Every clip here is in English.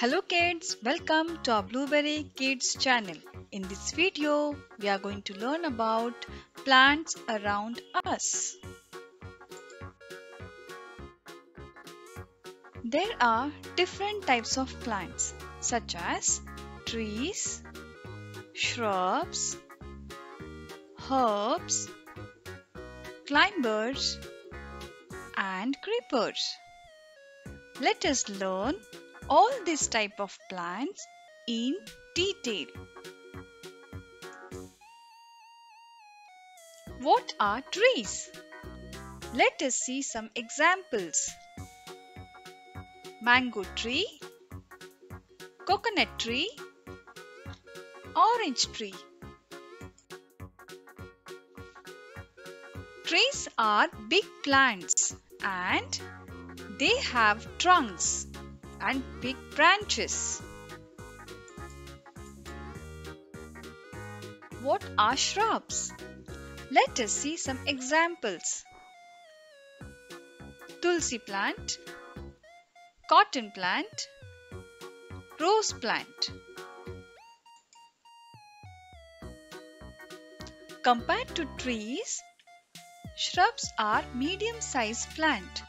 Hello kids, welcome to our Blueberry Kids channel. In this video, we are going to learn about plants around us. There are different types of plants such as trees, shrubs, herbs, climbers and creepers. Let us learn all these type of plants in detail. What are trees? Let us see some examples. Mango tree, coconut tree, orange tree. Trees are big plants and they have trunks and big branches. What are shrubs? Let us see some examples. Tulsi plant, cotton plant, rose plant. Compared to trees, shrubs are medium-sized plant.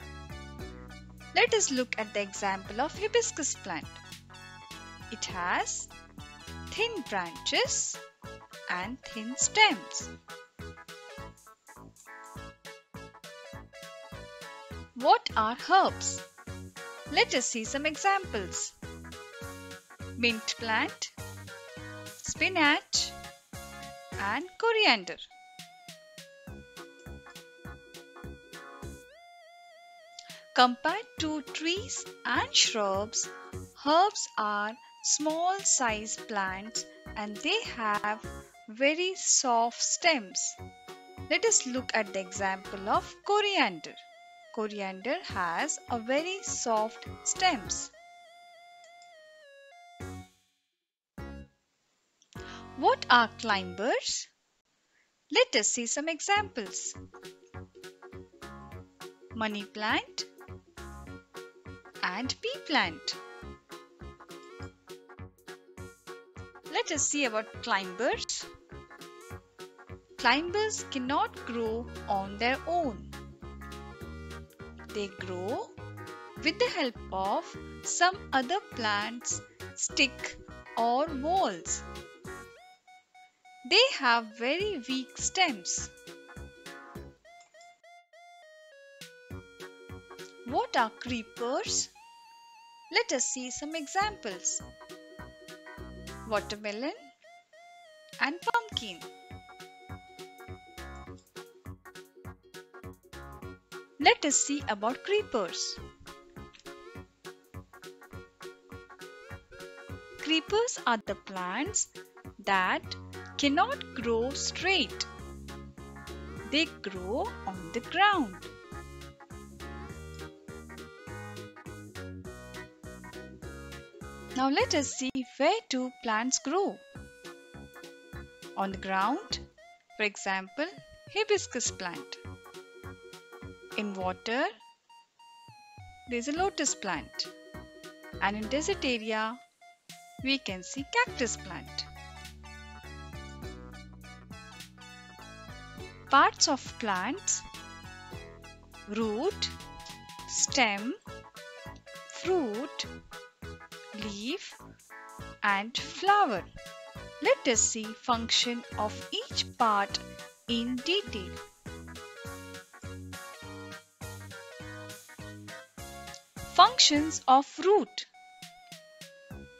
Let us look at the example of hibiscus plant. It has thin branches and thin stems. What are herbs? Let us see some examples. Mint plant, spinach and coriander. Compared to trees and shrubs, herbs are small sized plants and they have very soft stems. Let us look at the example of coriander. Coriander has a very soft stems. What are climbers? Let us see some examples. Money plant, and pea plant. Let us see about climbers. Climbers cannot grow on their own. They grow with the help of some other plants, stick or walls. They have very weak stems. What are creepers? Let us see some examples. Watermelon and pumpkin. Let us see about creepers. Creepers are the plants that cannot grow straight. They grow on the ground. Now let us see where do plants grow. On the ground, for example, hibiscus plant. In water, there is a lotus plant. And in desert area, we can see cactus plant. Parts of plants root, stem, fruit, leaf and flower. Let us see function of each part in detail. Functions of root.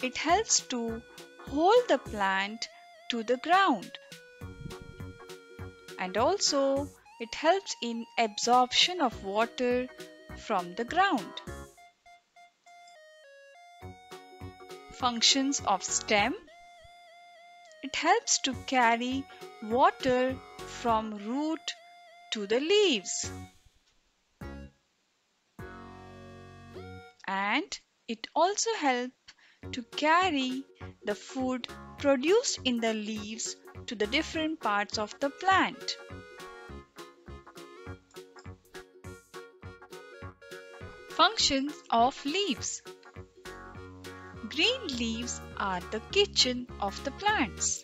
It helps to hold the plant to the ground. And also it helps in absorption of water from the ground. Functions of stem. It helps to carry water from root to the leaves. And it also helps to carry the food produced in the leaves to the different parts of the plant. Functions of leaves Green leaves are the kitchen of the plants.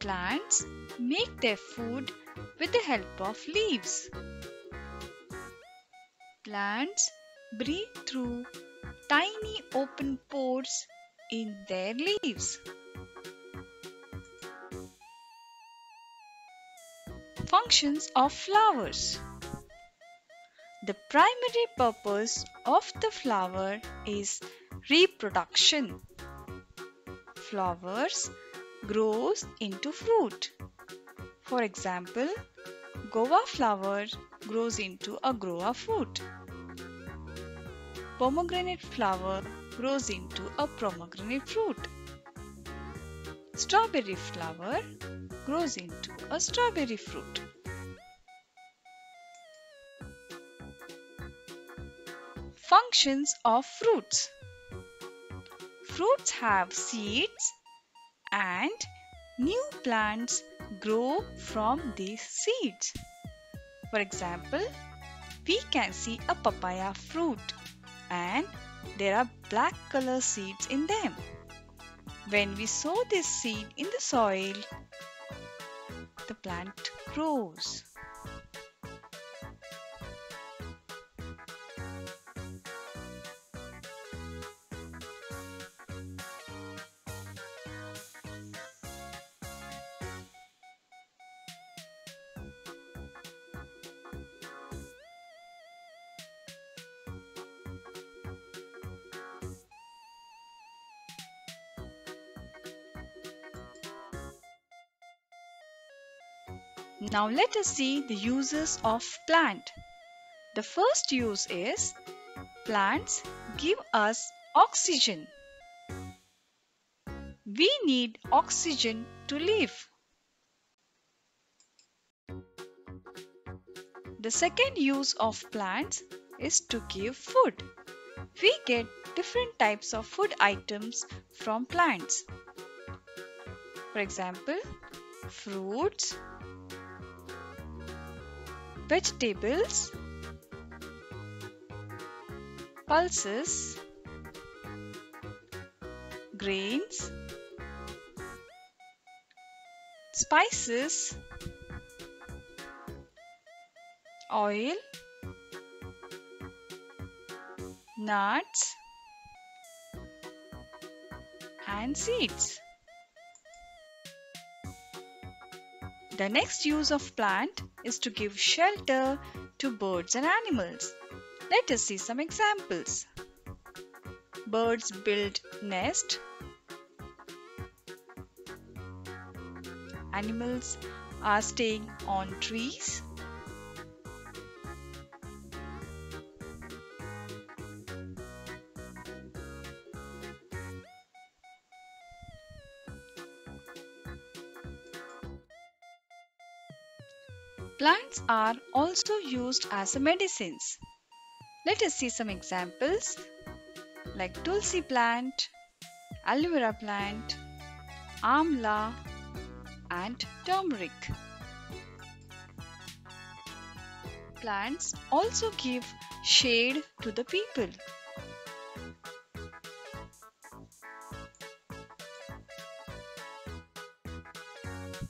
Plants make their food with the help of leaves. Plants breathe through tiny open pores in their leaves. Functions of flowers The primary purpose of the flower is reproduction. Flowers grows into fruit. For example, guava flower grows into a guava fruit. Pomegranate flower grows into a pomegranate fruit. Strawberry flower grows into a strawberry fruit. Functions of fruits Fruits have seeds and new plants grow from these seeds. For example, we can see a papaya fruit and there are black color seeds in them. When we sow this seed in the soil, the plant grows. Now let us see the uses of plant. The first use is plants give us oxygen. We need oxygen to live. The second use of plants is to give food. We get different types of food items from plants. For example, fruits, vegetables, pulses, grains, spices, oil, nuts, and seeds. The next use of plant is to give shelter to birds and animals. Let us see some examples. Birds build nest. Animals are staying on trees. Are also used as medicines. Let us see some examples like tulsi plant, aloe vera plant, amla and turmeric. Plants also give shade to the people.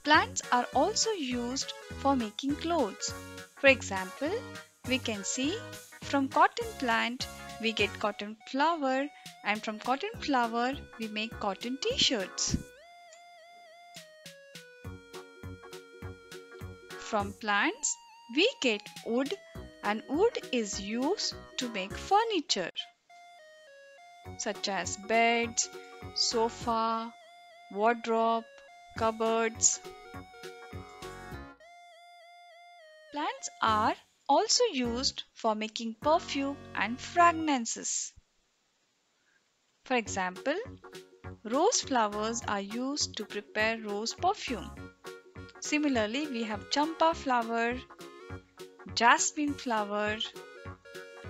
Plants are also used for making clothes. For example, we can see from cotton plant we get cotton flower and from cotton flower we make cotton t-shirts. From plants we get wood and wood is used to make furniture such as beds, sofa, wardrobe, cupboards. Plants are also used for making perfume and fragrances. For example, rose flowers are used to prepare rose perfume. Similarly, we have champa flower, jasmine flower,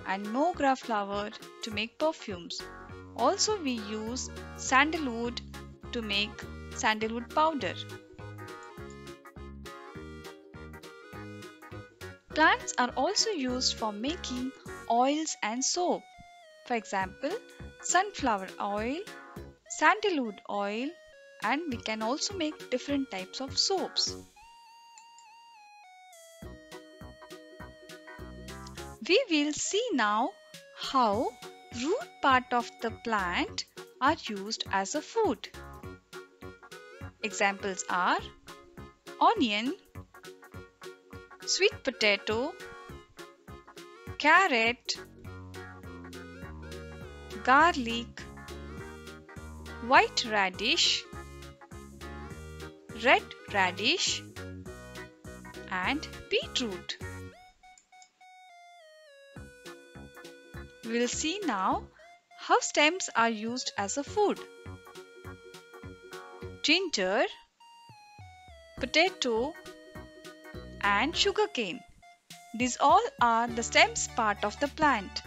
and mogra flower to make perfumes. Also, we use sandalwood to make sandalwood powder. Plants are also used for making oils and soap. For example, sunflower oil, sandalwood oil, and we can also make different types of soaps. We will see now how root part of the plant are used as a food. Examples are onion, sweet potato, carrot, garlic, white radish, red radish and beetroot. We will see now how stems are used as a food. Ginger, potato and sugarcane. These all are the stems part of the plant.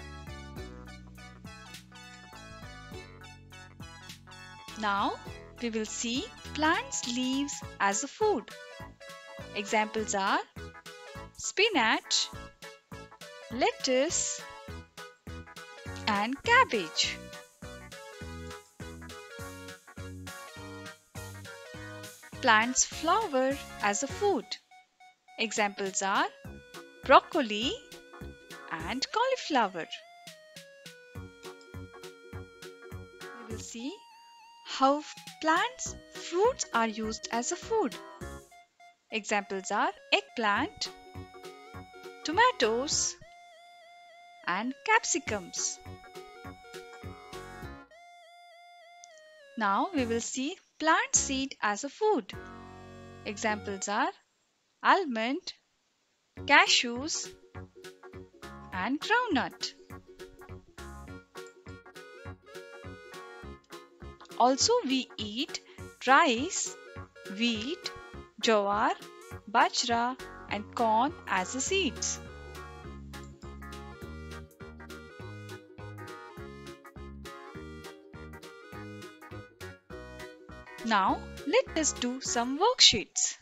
Now we will see plants leaves as a food. Examples are spinach, lettuce, and cabbage. Plants flower as a food. Examples are broccoli and cauliflower. We will see how plants fruits are used as a food. Examples are eggplant, tomatoes, and capsicums. Now we will see plant seed as a food. Examples are almond, cashews, and groundnut. Also we eat rice, wheat, jowar, bajra and corn as the seeds. Now let us do some worksheets.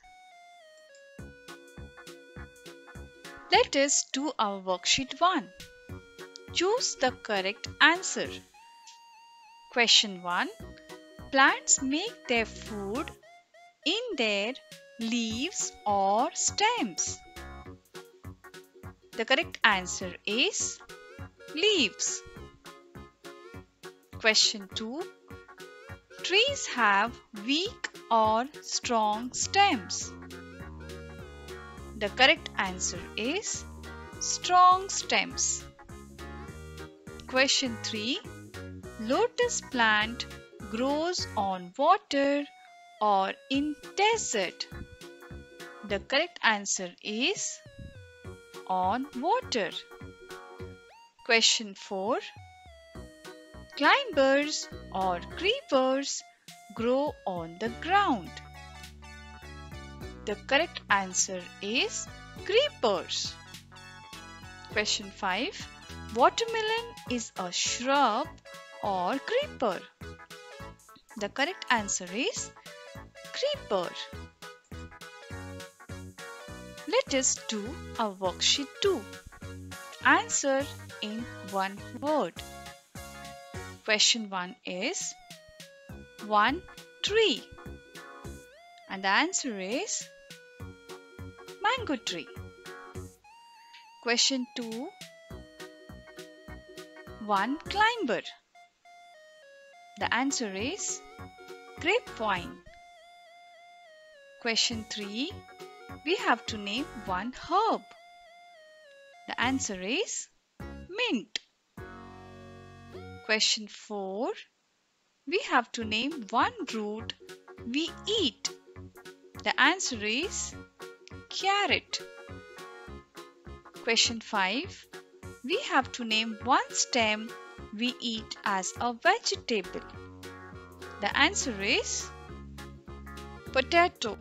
Let us do our worksheet 1. Choose the correct answer. Question 1. Plants make their food in their leaves or stems. The correct answer is leaves. Question 2. Trees have weak or strong stems. The correct answer is strong stems. Question 3. Lotus plant grows on water or in desert. The correct answer is on water. Question 4. Climbers or creepers grow on the ground. The correct answer is creepers. Question 5. Watermelon is a shrub or creeper. The correct answer is creeper. Let us do a worksheet 2. Answer in one word. Question 1 is one tree and the answer is mango tree. Question 2 one climber. The answer is grapevine. Question 3 we have to name one herb. The answer is mint. Question 4. We have to name one root we eat. The answer is carrot. Question 5. We have to name one stem we eat as a vegetable. The answer is potato.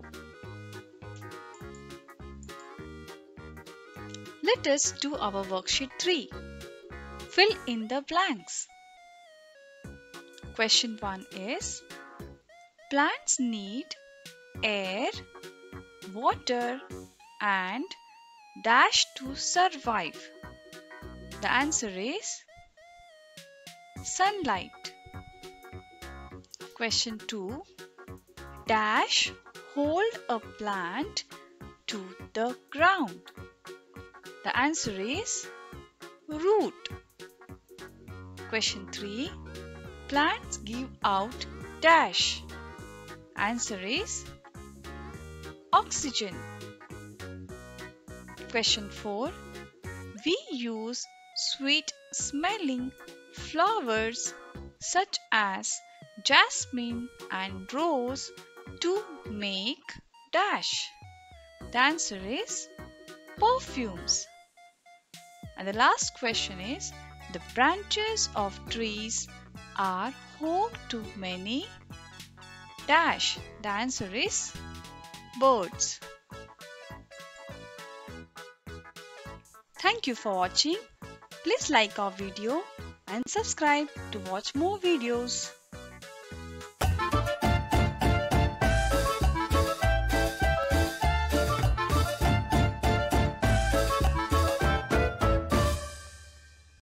Let us do our worksheet 3. Fill in the blanks. Question 1 is Plants need air, water and dash to survive. The answer is sunlight. Question 2. Dash hold a plant to the ground. The answer is root. Question 3. Plants give out dash. Answer is oxygen. Question 4. We use sweet smelling flowers such as jasmine and rose to make dash. The answer is perfumes. And the last question is the branches of trees are home to many dash. The answer is birds. Thank you for watching. Please like our video and subscribe to watch more videos.